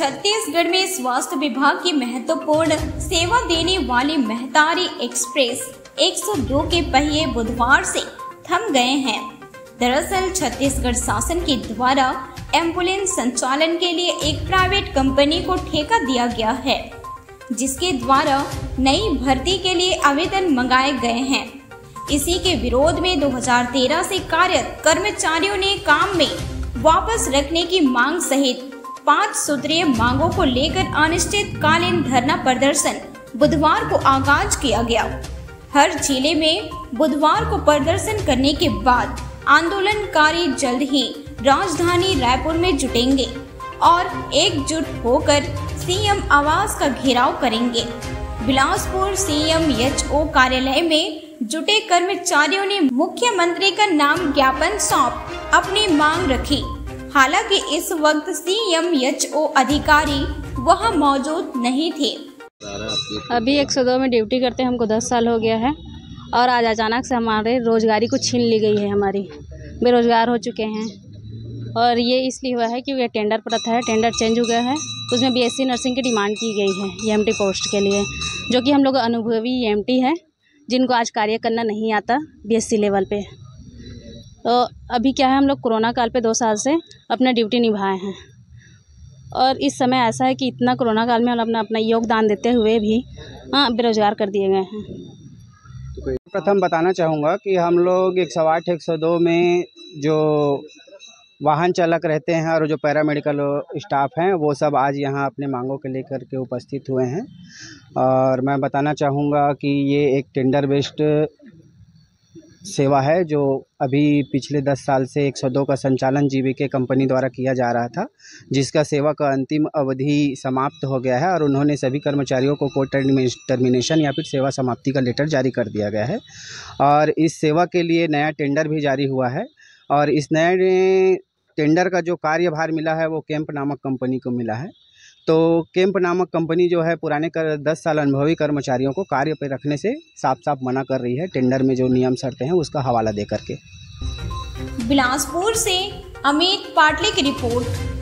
छत्तीसगढ़ में स्वास्थ्य विभाग की महत्वपूर्ण सेवा देने वाली महतारी एक्सप्रेस 102 के पहिए बुधवार से थम गए हैं। दरअसल, छत्तीसगढ़ शासन के द्वारा एंबुलेंस संचालन के लिए एक प्राइवेट कंपनी को ठेका दिया गया है, जिसके द्वारा नई भर्ती के लिए आवेदन मंगाए गए हैं। इसी के विरोध में 2013 से कार्यरत कर्मचारियों ने काम में वापस रखने की मांग सहित पाँच सूत्रीय मांगों को लेकर अनिश्चितकालीन धरना प्रदर्शन। बुधवार को आगाज़ किया गया। हर ज़िले में बुधवार को प्रदर्शन करने के बाद आंदोलनकारी जल्द ही राजधानी रायपुर में जुटेंगे और एकजुट होकर सीएम आवास का घेराव करेंगे। बिलासपुर सीएम ओ कार्यालय में जुटे कर्मचारियों ने मुख्यमंत्री का नाम ज्ञापन सौंप अपनी मांग रखी। हालाँकि इस वक्त सीएम एच ओ अधिकारी वहाँ मौजूद नहीं थे। अभी 102 में ड्यूटी करते हमको 10 साल हो गया है और आज अचानक से हमारे रोज़गारी को छीन ली गई है हमारी। बेरोज़गार हो चुके हैं और ये इसलिए हुआ है कि टेंडर प्रथा है, टेंडर चेंज हो गया है, उसमें बीएससी नर्सिंग की डिमांड की गई है ईएमटी पोस्ट के लिए, जो कि हम लोग अनुभवी ईएमटी है, जिनको आज कार्य करना नहीं आता बीएससी लेवल पे। तो अभी क्या है, हम लोग कोरोना काल पे दो साल से अपना ड्यूटी निभाए हैं। और इस समय ऐसा है कि इतना कोरोना काल में हम अपना अपना योगदान देते हुए भी हाँ बेरोज़गार कर दिए गए हैं। प्रथम बताना चाहूँगा कि हम लोग एक सौ आठ, एक सौ दो में जो वाहन चालक रहते हैं और जो पैरामेडिकल स्टाफ हैं, वो सब आज यहाँ अपने मांगों के लेकर के उपस्थित हुए हैं। और मैं बताना चाहूँगा कि ये एक टेंडर बेस्ड सेवा है, जो अभी पिछले दस साल से 102 का संचालन जीवीके कंपनी द्वारा किया जा रहा था, जिसका सेवा का अंतिम अवधि समाप्त हो गया है और उन्होंने सभी कर्मचारियों को कोर्ट टर्मिनेशन या फिर सेवा समाप्ति का लेटर जारी कर दिया गया है। और इस सेवा के लिए नया टेंडर भी जारी हुआ है और इस नए टेंडर का जो कार्यभार मिला है, वो कैंप नामक कंपनी को मिला है। तो कैंप नामक कंपनी जो है पुराने कर, दस साल अनुभवी कर्मचारियों को कार्य पर रखने से साफ़ साफ़ मना कर रही है। टेंडर में जो नियम शर्तें हैं, उसका हवाला दे करके बिलासपुर से अमित पाटले की रिपोर्ट।